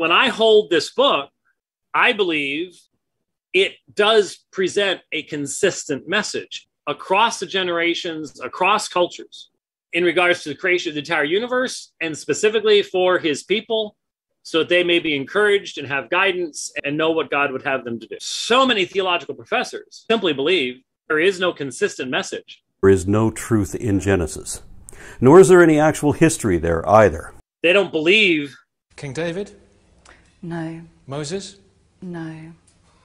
when I hold this book, I believe it does present a consistent message across the generations, across cultures, in regards to the creation of the entire universe and specifically for his people so that they may be encouraged and have guidance and know what God would have them to do. So many theological professors simply believe there is no consistent message. There is no truth in Genesis, nor is there any actual history there either. They don't believe King David? No. Moses? No.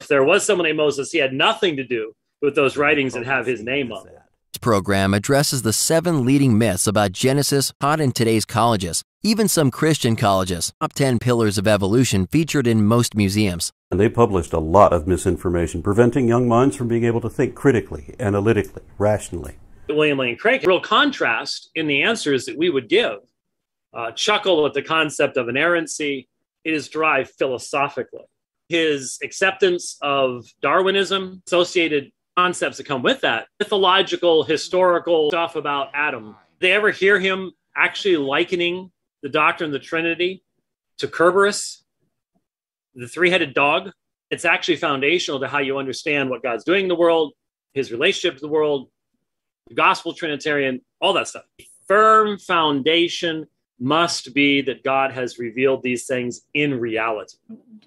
If there was someone named Moses, he had nothing to do with those writings that have his name on them. This program addresses the seven leading myths about Genesis taught in today's colleges, even some Christian colleges. Top 10 pillars of evolution featured in most museums. And they published a lot of misinformation, preventing young minds from being able to think critically, analytically, rationally. William Lane Craig, real contrast in the answers that we would give. Uh, chuckle at the concept of inerrancy. It is derived philosophically. His acceptance of Darwinism, associated concepts that come with that, mythological, historical stuff about Adam. They ever hear him actually likening the doctrine of the Trinity to Kerberos, the three headed dog? It's actually foundational to how you understand what God's doing in the world, his relationship to the world, the gospel Trinitarian, all that stuff. Firm foundation must be that God has revealed these things in reality.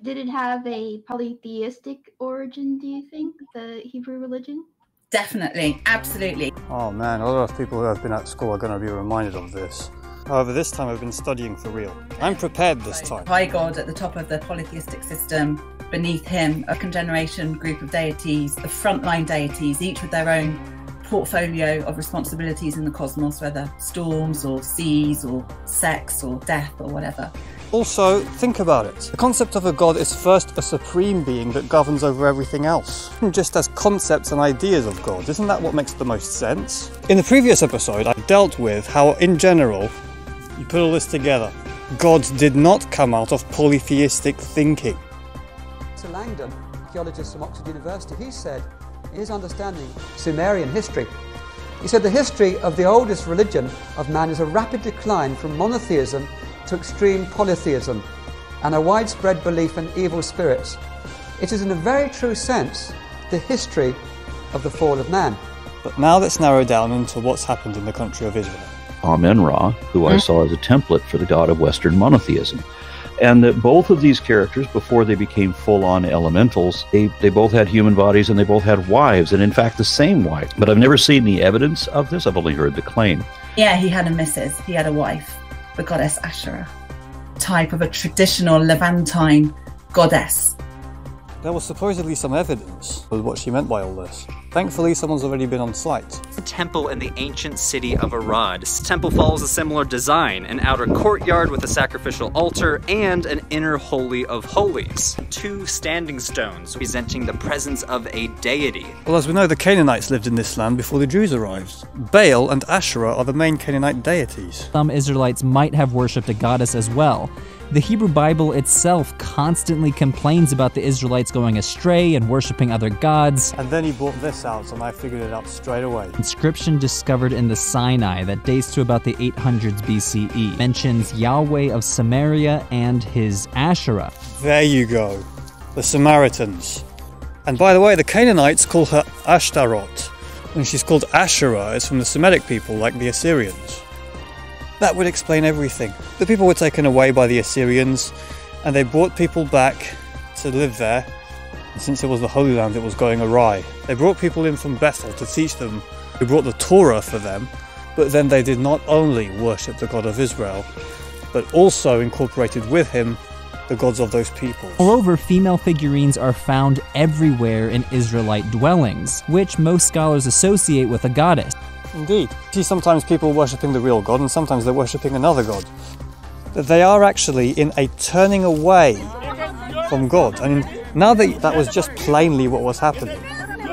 Did it have a polytheistic origin, do you think, the Hebrew religion? Definitely, absolutely. Oh man, a lot of people who have been at school are going to be reminded of this. However, this time I've been studying for real. I'm prepared this time. High God at the top of the polytheistic system, beneath him, a second generation group of deities, the frontline deities, each with their own portfolio of responsibilities in the cosmos, whether storms or seas or sex or death or whatever. Also, think about it. The concept of a god is first a supreme being that governs over everything else. Just as concepts and ideas of God, isn't that what makes the most sense? In the previous episode, I dealt with how, in general, you put all this together. God did not come out of polytheistic thinking. Sir Langdon, archaeologist from Oxford University, he said, in his understanding Sumerian history, he said the history of the oldest religion of man is a rapid decline from monotheism to extreme polytheism and a widespread belief in evil spirits. It is in a very true sense the history of the fall of man. But now let's narrow down into what's happened in the country of Israel. Amen Ra, who I hmm? saw as a template for the god of Western monotheism. And that both of these characters, before they became full on elementals, they, they both had human bodies and they both had wives, and in fact, the same wife. But I've never seen the evidence of this, I've only heard the claim. Yeah, he had a missus, he had a wife, the goddess Asherah, type of a traditional Levantine goddess. There was supposedly some evidence of what she meant by all this. Thankfully, someone's already been on site. A temple in the ancient city of Arad. This temple follows a similar design an outer courtyard with a sacrificial altar and an inner holy of holies. Two standing stones representing the presence of a deity. Well, as we know, the Canaanites lived in this land before the Jews arrived. Baal and Asherah are the main Canaanite deities. Some Israelites might have worshipped a goddess as well. The Hebrew Bible itself constantly complains about the Israelites going astray and worshipping other gods. And then he brought this out, and I figured it out straight away. Inscription discovered in the Sinai that dates to about the 800s BCE mentions Yahweh of Samaria and his Asherah. There you go. The Samaritans. And by the way, the Canaanites call her Ashtaroth. and she's called Asherah, it's from the Semitic people like the Assyrians. That would explain everything. The people were taken away by the Assyrians, and they brought people back to live there. Since it was the Holy Land, it was going awry. They brought people in from Bethel to teach them, who brought the Torah for them, but then they did not only worship the God of Israel, but also incorporated with him the gods of those people. Moreover, female figurines are found everywhere in Israelite dwellings, which most scholars associate with a goddess. Indeed. You see sometimes people worshipping the real God and sometimes they're worshipping another God. That they are actually in a turning away from God. I mean, now that that was just plainly what was happening,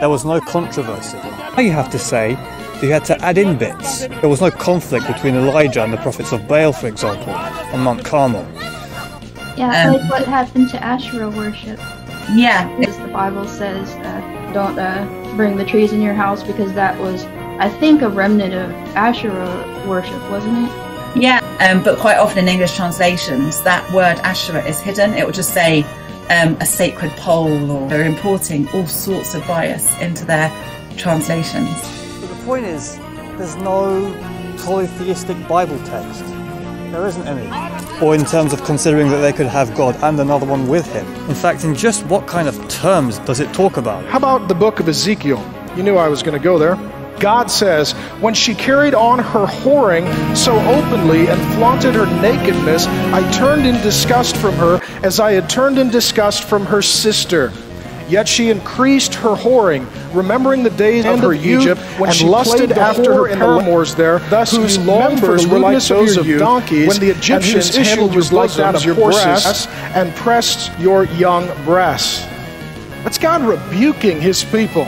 there was no controversy. Now you have to say that you had to add in bits. There was no conflict between Elijah and the prophets of Baal, for example, on Mount Carmel. Yeah, Um, like what happened to Asherah worship. Yeah, Because the Bible says, uh, don't uh, bring the trees in your house because that was, I think, a remnant of Asherah worship, wasn't it? Yeah, um, but quite often in English translations, that word Asherah is hidden. It will just say um, a sacred pole, or they're importing all sorts of bias into their translations. But the point is, there's no polytheistic Bible text. There isn't any. Or in terms of considering that they could have God and another one with him. In fact, in just what kind of terms does it talk about? How about the book of Ezekiel? You knew I was going to go there. God says, When she carried on her whoring so openly and flaunted her nakedness, I turned in disgust from her as I had turned in disgust from her sister. Yet she increased her whoring, remembering the days of her Egypt when and she lusted after her paramours there, thus whose members were like those of donkeys, when the Egyptians issue was like that of your breasts, and pressed your young breasts. That's God rebuking his people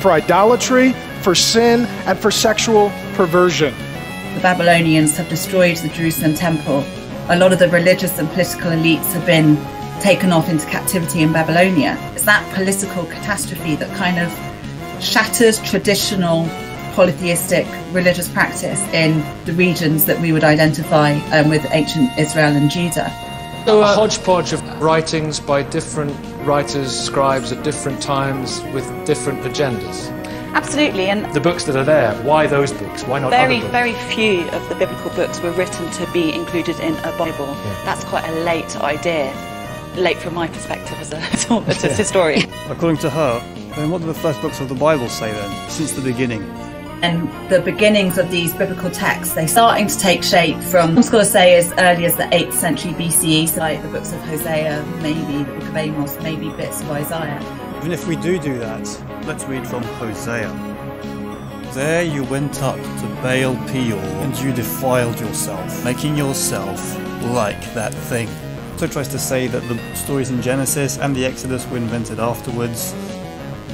for idolatry, for sin, and for sexual perversion. The Babylonians have destroyed the Jerusalem temple. A lot of the religious and political elites have been taken off into captivity in Babylonia. It's that political catastrophe that kind of shatters traditional polytheistic religious practice in the regions that we would identify um, with ancient Israel and Judah. So a hodgepodge of writings by different writers, scribes at different times with different agendas. Absolutely, and the books that are there, why those books? Why not very, other books? very few of the biblical books were written to be included in a Bible. Yeah. That's quite a late idea late from my perspective as a, as a historian. According to her, then what do the first books of the Bible say then, since the beginning? And the beginnings of these biblical texts, they're starting to take shape from, some scholars say, as early as the 8th century BCE, so like the books of Hosea, maybe the book of Amos, maybe bits of Isaiah. Even if we do do that, let's read from Hosea. There you went up to Baal Peor, and you defiled yourself, making yourself like that thing So tries to say that the stories in Genesis and the Exodus were invented afterwards.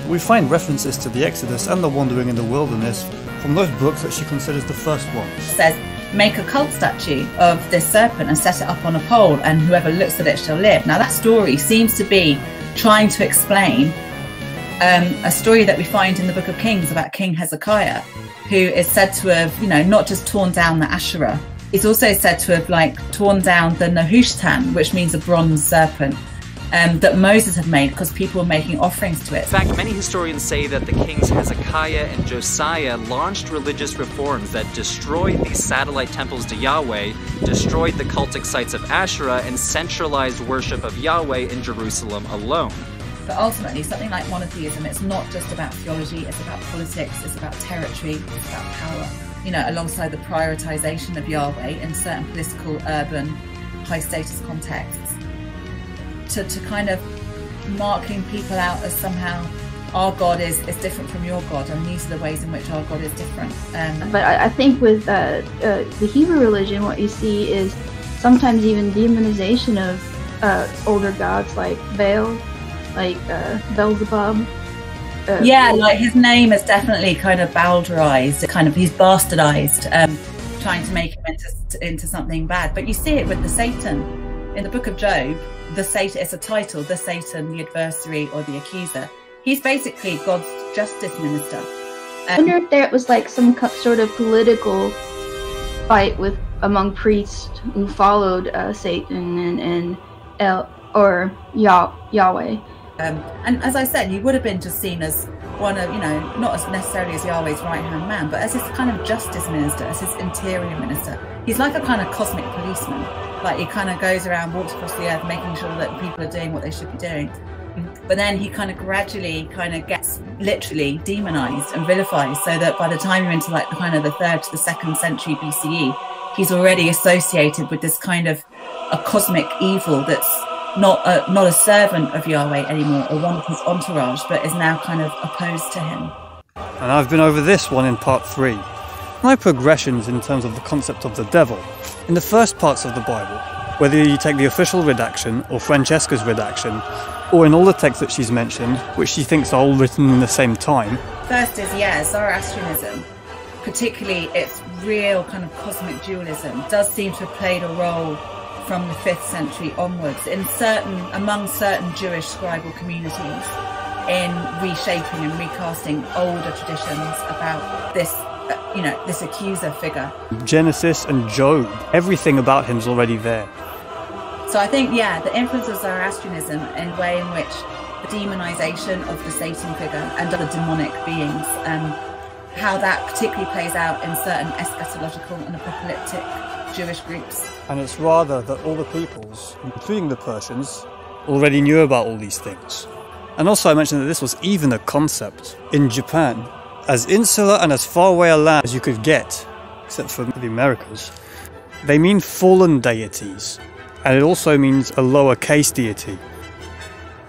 We find references to the Exodus and the wandering in the wilderness from those books that she considers the first ones. says, make a cult statue of this serpent and set it up on a pole, and whoever looks at it shall live. Now, that story seems to be trying to explain um, a story that we find in the book of Kings about King Hezekiah, who is said to have, you know, not just torn down the Asherah it's also said to have like torn down the Nehushtan, which means a bronze serpent. Um, that Moses had made because people were making offerings to it. In fact, many historians say that the kings Hezekiah and Josiah launched religious reforms that destroyed these satellite temples to Yahweh, destroyed the cultic sites of Asherah, and centralized worship of Yahweh in Jerusalem alone. But ultimately, something like monotheism, it's not just about theology, it's about politics, it's about territory, it's about power you know, alongside the prioritization of Yahweh in certain political, urban, high status contexts, to, to kind of marking people out as somehow our God is, is different from your God, and these are the ways in which our God is different. Um, but I, I, think with uh, uh, the Hebrew religion, what you see is sometimes even demonization of uh, older gods like Baal, like uh, Beelzebub, uh, yeah, like his name is definitely kind of bowdlerized, kind of he's bastardized, um, trying to make him into, into something bad. But you see it with the Satan in the book of Job. The Satan is a title, the Satan, the adversary or the accuser. He's basically God's justice minister. Um, I wonder if there it was like some sort of political fight with among priests who followed uh, Satan and, and El, or Yah, Yahweh. Um, and as I said, he would have been just seen as one of, you know, not as necessarily as Yahweh's right hand man, but as his kind of justice minister, as his interior minister. He's like a kind of cosmic policeman. Like he kind of goes around, walks across the earth, making sure that people are doing what they should be doing. But then he kind of gradually kind of gets literally demonized and vilified so that by the time you're into like the kind of the third to the second century BCE, he's already associated with this kind of a cosmic evil that's not a, not a servant of Yahweh anymore or one of his entourage, but is now kind of opposed to him. And I've been over this one in part three. My progressions in terms of the concept of the devil. In the first parts of the Bible, whether you take the official redaction or Francesca's redaction, or in all the texts that she's mentioned, which she thinks are all written in the same time. First is, yeah, Zoroastrianism, particularly its real kind of cosmic dualism, does seem to have played a role from the 5th century onwards in certain among certain Jewish scribal communities in reshaping and recasting older traditions about this you know, this accuser figure. Genesis and Job, everything about him is already there. So I think, yeah, the influence of Zoroastrianism and way in which the demonization of the Satan figure and other demonic beings, um, how that particularly plays out in certain eschatological and apocalyptic Jewish groups. And it's rather that all the peoples, including the Persians, already knew about all these things. And also, I mentioned that this was even a concept in Japan, as insular and as far away a land as you could get, except for the Americas. They mean fallen deities, and it also means a lowercase deity.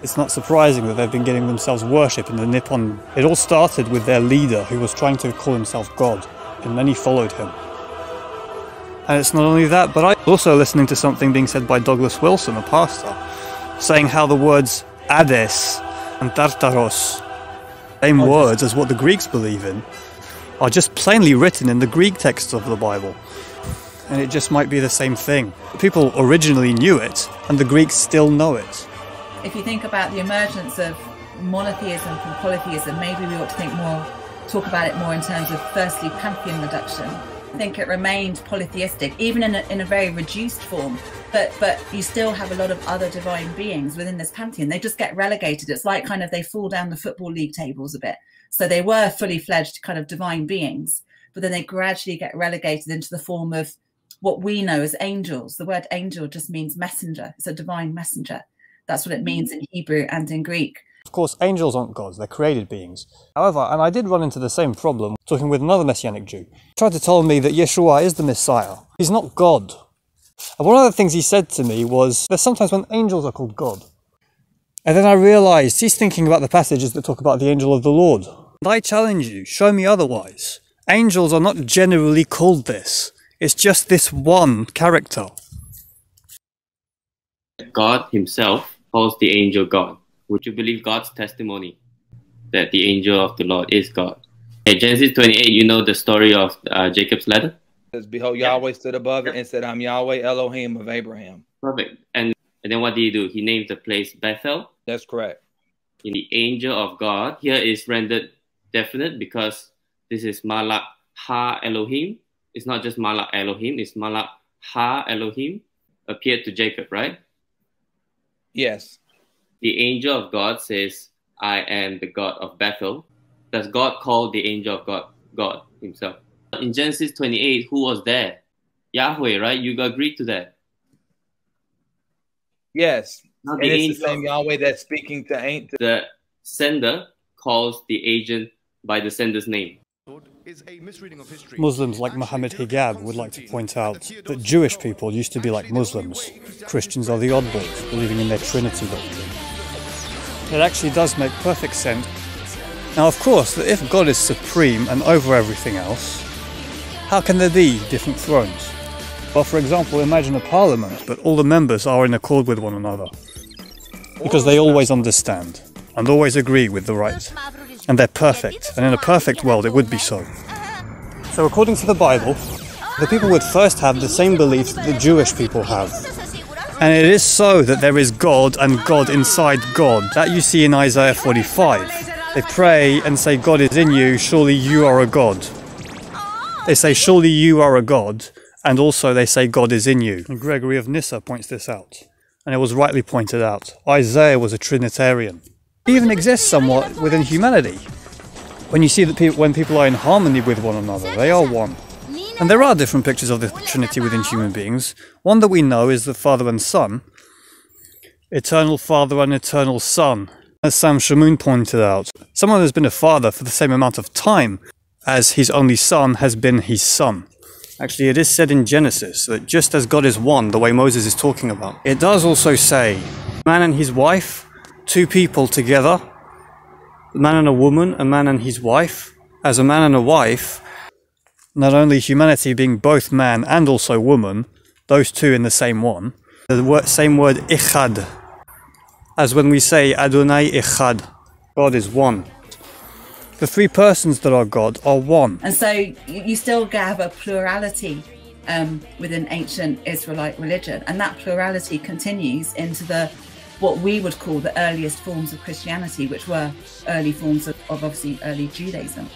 It's not surprising that they've been getting themselves worship in the Nippon. It all started with their leader, who was trying to call himself God, and many followed him. And it's not only that, but I'm also listening to something being said by Douglas Wilson, a pastor, saying how the words Hades and Tartaros, same oh, words as what the Greeks believe in, are just plainly written in the Greek texts of the Bible. And it just might be the same thing. People originally knew it, and the Greeks still know it. If you think about the emergence of monotheism from polytheism, maybe we ought to think more, talk about it more in terms of firstly pantheon reduction. I think it remained polytheistic, even in a, in a very reduced form. But but you still have a lot of other divine beings within this pantheon. They just get relegated. It's like kind of they fall down the football league tables a bit. So they were fully fledged kind of divine beings, but then they gradually get relegated into the form of what we know as angels. The word angel just means messenger. It's a divine messenger. That's what it means in mm-hmm. Hebrew and in Greek. Of course, angels aren't gods, they're created beings. However, and I did run into the same problem talking with another Messianic Jew. He tried to tell me that Yeshua is the Messiah. He's not God. And one of the things he said to me was there's sometimes when angels are called God. And then I realized he's thinking about the passages that talk about the angel of the Lord. And I challenge you, show me otherwise. Angels are not generally called this. It's just this one character. God himself calls the angel God. Would you believe God's testimony that the angel of the Lord is God? In Genesis 28, you know the story of uh, Jacob's ladder? says, Behold, Yahweh stood above it and said, I'm Yahweh Elohim of Abraham. Perfect. And, and then what did he do? He named the place Bethel. That's correct. In the angel of God, here is rendered definite because this is Malak Ha Elohim. It's not just Malak Elohim, it's Malak Ha Elohim appeared to Jacob, right? Yes. The angel of God says, I am the God of Bethel. Does God call the angel of God God himself? In Genesis 28, who was there? Yahweh, right? You agreed to that. Yes. Now and the it's angel- the same Yahweh that's speaking to ain't The sender calls the agent by the sender's name. Muslims like Muhammad Hijab would like to point out that Jewish people used to be like Muslims. Christians are the oddballs, believing in their Trinity doctrine. It actually does make perfect sense. Now, of course, if God is supreme and over everything else, how can there be different thrones? Well, for example, imagine a parliament, but all the members are in accord with one another. Because they always understand and always agree with the right. And they're perfect, and in a perfect world it would be so. So, according to the Bible, the people would first have the same beliefs that the Jewish people have. And it is so that there is God and God inside God. That you see in Isaiah 45. They pray and say, God is in you, surely you are a God. They say, surely you are a God, and also they say, God is in you. And Gregory of Nyssa points this out. And it was rightly pointed out. Isaiah was a Trinitarian. It even exists somewhat within humanity. When you see that people, when people are in harmony with one another, they are one. And there are different pictures of the Trinity within human beings. One that we know is the Father and Son, eternal Father and eternal Son. As Sam Shamoon pointed out, someone has been a father for the same amount of time as his only son has been his son. Actually, it is said in Genesis that just as God is one, the way Moses is talking about, it does also say man and his wife, two people together, man and a woman, a man and his wife, as a man and a wife, not only humanity being both man and also woman, those two in the same one, the word, same word ichad, as when we say Adonai ichad, God is one. The three persons that are God are one. And so you still have a plurality um, within ancient Israelite religion, and that plurality continues into the what we would call the earliest forms of Christianity, which were early forms of, of obviously early Judaism.